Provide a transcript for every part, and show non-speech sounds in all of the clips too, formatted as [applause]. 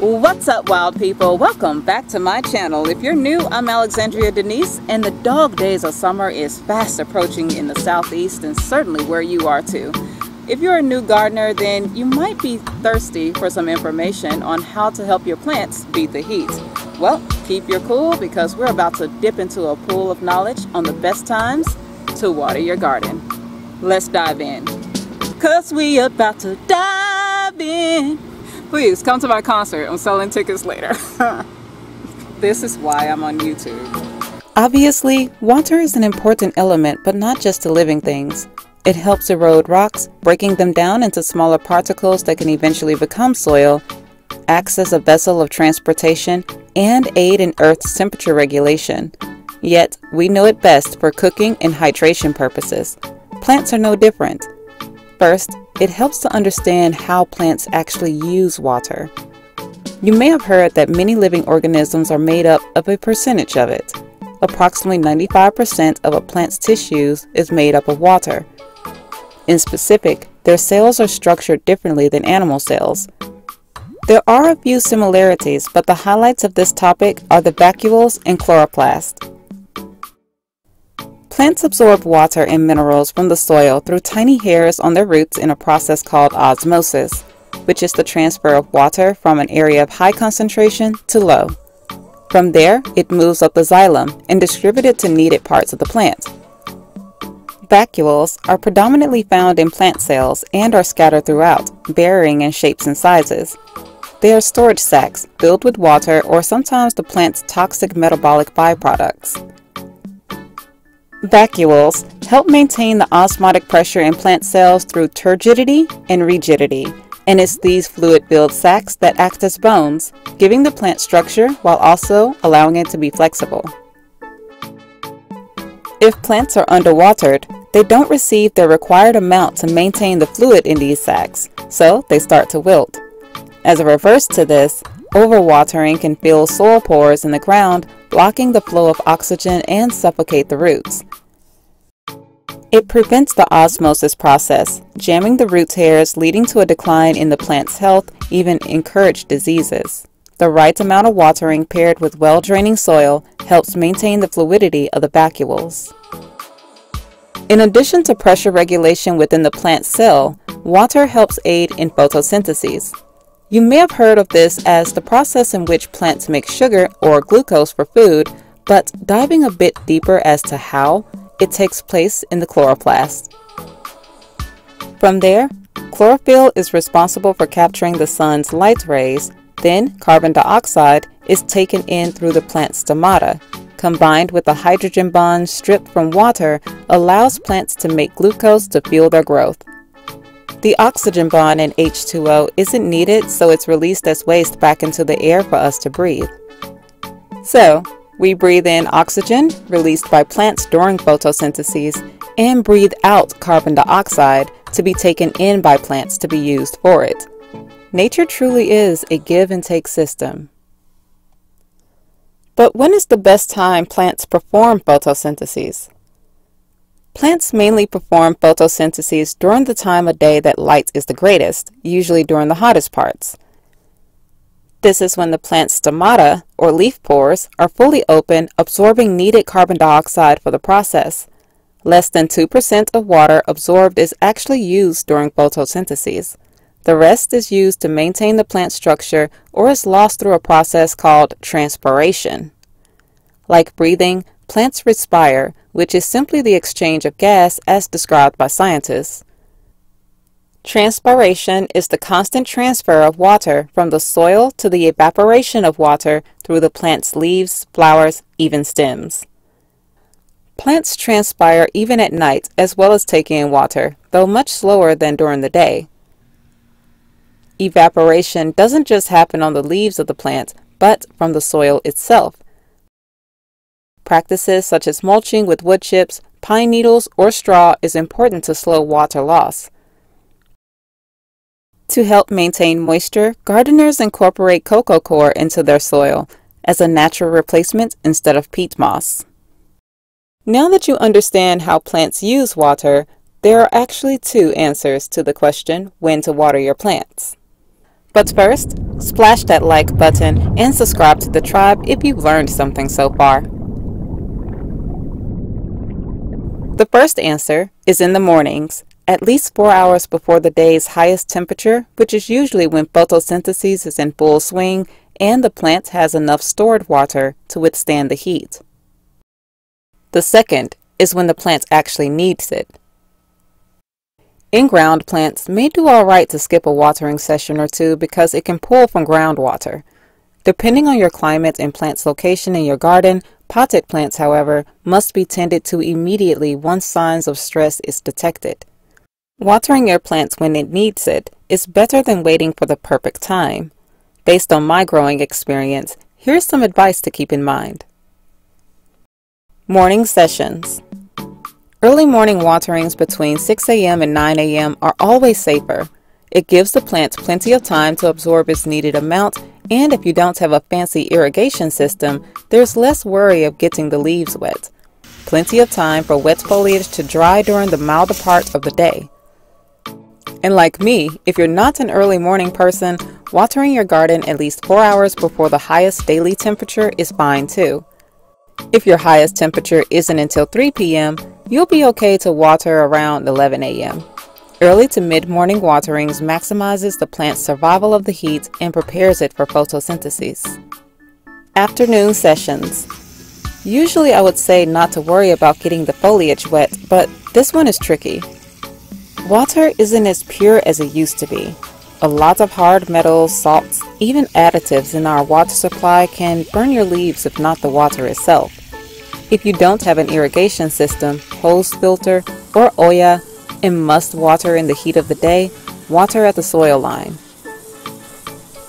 What's up wild people? Welcome back to my channel. If you're new, I'm Alexandria Denise and the dog days of summer is fast approaching in the southeast and certainly where you are too. If you're a new gardener, then you might be thirsty for some information on how to help your plants beat the heat. Well, keep your cool because we're about to dip into a pool of knowledge on the best times to water your garden. Let's dive in. Cause we about to dive in. Please come to my concert. I'm selling tickets later. [laughs] this is why I'm on YouTube. Obviously, water is an important element, but not just to living things. It helps erode rocks, breaking them down into smaller particles that can eventually become soil, acts as a vessel of transportation, and aid in Earth's temperature regulation. Yet, we know it best for cooking and hydration purposes. Plants are no different. First, it helps to understand how plants actually use water. You may have heard that many living organisms are made up of a percentage of it. Approximately 95% of a plant's tissues is made up of water. In specific, their cells are structured differently than animal cells. There are a few similarities, but the highlights of this topic are the vacuoles and chloroplast. Plants absorb water and minerals from the soil through tiny hairs on their roots in a process called osmosis, which is the transfer of water from an area of high concentration to low. From there, it moves up the xylem and distributed to needed parts of the plant. Vacuoles are predominantly found in plant cells and are scattered throughout, varying in shapes and sizes. They are storage sacs filled with water or sometimes the plant's toxic metabolic byproducts. Vacuoles help maintain the osmotic pressure in plant cells through turgidity and rigidity, and it's these fluid-filled sacs that act as bones, giving the plant structure while also allowing it to be flexible. If plants are underwatered, they don't receive the required amount to maintain the fluid in these sacs, so they start to wilt. As a reverse to this, overwatering can fill soil pores in the ground, blocking the flow of oxygen and suffocate the roots. It prevents the osmosis process, jamming the root hairs, leading to a decline in the plant's health, even encourage diseases. The right amount of watering paired with well-draining soil helps maintain the fluidity of the vacuoles. In addition to pressure regulation within the plant cell, water helps aid in photosynthesis. You may have heard of this as the process in which plants make sugar or glucose for food, but diving a bit deeper as to how, it takes place in the chloroplast. From there, chlorophyll is responsible for capturing the sun's light rays, then carbon dioxide is taken in through the plant's stomata, combined with the hydrogen bond stripped from water, allows plants to make glucose to fuel their growth. The oxygen bond in H2O isn't needed, so it's released as waste back into the air for us to breathe. So, we breathe in oxygen, released by plants during photosynthesis, and breathe out carbon dioxide to be taken in by plants to be used for it. Nature truly is a give and take system. But when is the best time plants perform photosynthesis? Plants mainly perform photosynthesis during the time of day that light is the greatest, usually during the hottest parts. This is when the plant's stomata, or leaf pores, are fully open, absorbing needed carbon dioxide for the process. Less than 2% of water absorbed is actually used during photosynthesis. The rest is used to maintain the plant structure or is lost through a process called transpiration. Like breathing, plants respire, which is simply the exchange of gas as described by scientists. Transpiration is the constant transfer of water from the soil to the evaporation of water through the plant's leaves, flowers, even stems. Plants transpire even at night as well as taking in water, though much slower than during the day. Evaporation doesn't just happen on the leaves of the plant, but from the soil itself. Practices such as mulching with wood chips, pine needles, or straw is important to slow water loss. To help maintain moisture, gardeners incorporate coco coir into their soil as a natural replacement instead of peat moss. Now that you understand how plants use water, there are actually two answers to the question when to water your plants. But first, splash that like button and subscribe to the tribe if you've learned something so far. The first answer is in the mornings, at least four hours before the day's highest temperature, which is usually when photosynthesis is in full swing and the plant has enough stored water to withstand the heat. The second is when the plant actually needs it. In-ground plants may do alright to skip a watering session or two because it can pull from groundwater. Depending on your climate and plant's location in your garden, potted plants, however, must be tended to immediately once signs of stress is detected. Watering your plants when it needs it is better than waiting for the perfect time. Based on my growing experience, here's some advice to keep in mind. Morning sessions. Early morning waterings between 6 a.m. and 9 a.m. are always safer. It gives the plants plenty of time to absorb its needed amount, and if you don't have a fancy irrigation system, there's less worry of getting the leaves wet. Plenty of time for wet foliage to dry during the milder part of the day. And like me, if you're not an early morning person, watering your garden at least 4 hours before the highest daily temperature is fine too. If your highest temperature isn't until 3 p.m., You'll be okay to water around 11 a.m. Early to mid-morning waterings maximizes the plant's survival of the heat and prepares it for photosynthesis. Afternoon sessions. Usually I would say not to worry about getting the foliage wet, but this one is tricky. Water isn't as pure as it used to be. A lot of hard metals, salts, even additives in our water supply can burn your leaves if not the water itself. If you don't have an irrigation system, hose filter, or Olla, and must water in the heat of the day, water at the soil line.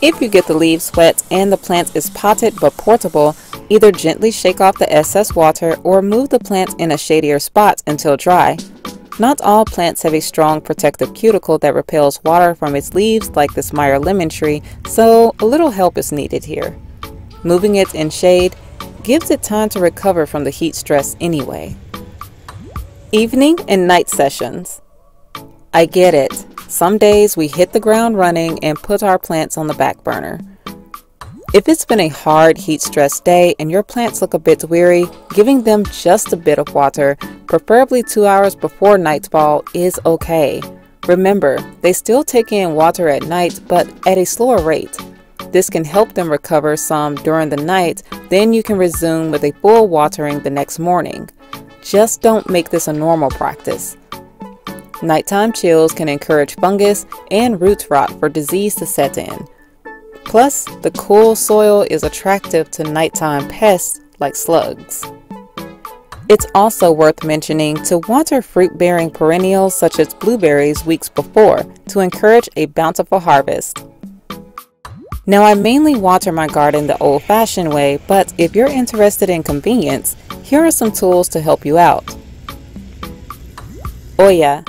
If you get the leaves wet and the plant is potted but portable, either gently shake off the excess water or move the plant in a shadier spot until dry. Not all plants have a strong protective cuticle that repels water from its leaves like this Meyer lemon tree, so a little help is needed here. Moving it in shade gives it time to recover from the heat stress anyway. Evening and night sessions. I get it. Some days we hit the ground running and put our plants on the back burner. If it's been a hard heat stress day and your plants look a bit weary, giving them just a bit of water, preferably two hours before nightfall, is okay. Remember, they still take in water at night, but at a slower rate. This can help them recover some during the night, then you can resume with a full watering the next morning. Just don't make this a normal practice. Nighttime chills can encourage fungus and root rot for disease to set in. Plus, the cool soil is attractive to nighttime pests like slugs. It's also worth mentioning to water fruit bearing perennials such as blueberries weeks before to encourage a bountiful harvest. Now I mainly water my garden the old fashioned way, but if you're interested in convenience, here are some tools to help you out. Oh, Olla.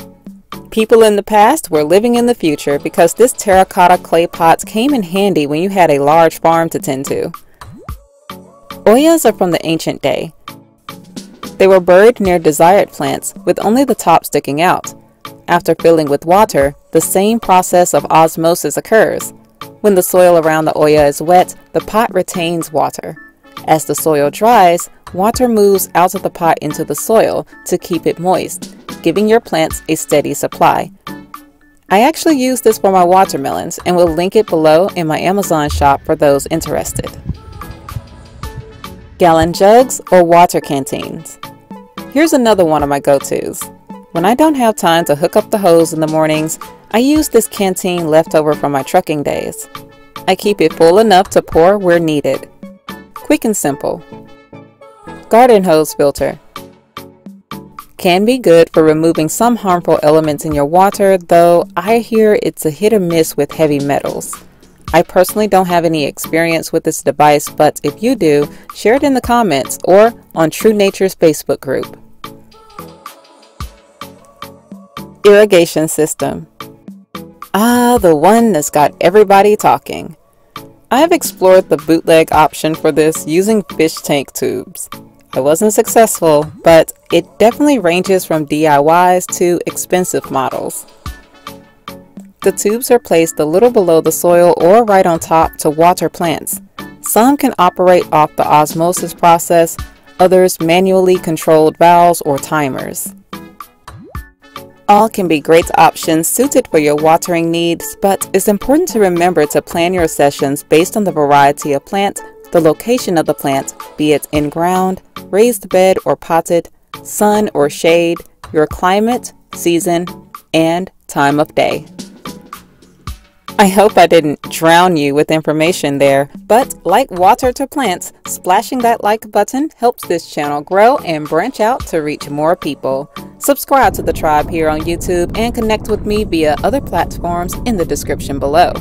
People in the past were living in the future because this terracotta clay pots came in handy when you had a large farm to tend to. Ollas are from the ancient day. They were buried near desired plants with only the top sticking out. After filling with water, the same process of osmosis occurs. When the soil around the Olla is wet, the pot retains water. As the soil dries, water moves out of the pot into the soil to keep it moist, giving your plants a steady supply. I actually use this for my watermelons and will link it below in my Amazon shop for those interested. Gallon jugs or water canteens. Here's another one of my go-tos. When I don't have time to hook up the hose in the mornings, I use this canteen left over from my trucking days. I keep it full enough to pour where needed. Quick and simple. Garden hose filter. Can be good for removing some harmful elements in your water, though I hear it's a hit or miss with heavy metals. I personally don't have any experience with this device, but if you do, share it in the comments or on True Nature's Facebook group. Irrigation system. Ah, the one that's got everybody talking. I have explored the bootleg option for this using fish tank tubes. I wasn't successful, but it definitely ranges from DIYs to expensive models. The tubes are placed a little below the soil or right on top to water plants. Some can operate off the osmosis process, others manually controlled valves or timers. All can be great options suited for your watering needs, but it's important to remember to plan your sessions based on the variety of plant, the location of the plant, be it in ground, raised bed or potted, sun or shade, your climate, season, and time of day. I hope I didn't drown you with information there, but like water to plants, splashing that like button helps this channel grow and branch out to reach more people. Subscribe to the tribe here on YouTube and connect with me via other platforms in the description below.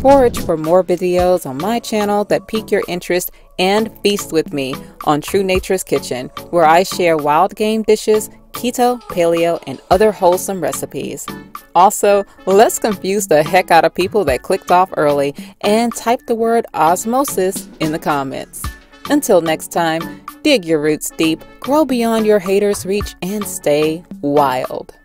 Forage for more videos on my channel that pique your interest and feast with me on True Nature's Kitchen, where I share wild game dishes, keto, paleo, and other wholesome recipes. Also, let's confuse the heck out of people that clicked off early and type the word osmosis in the comments. Until next time, dig your roots deep, grow beyond your haters' reach, and stay wild.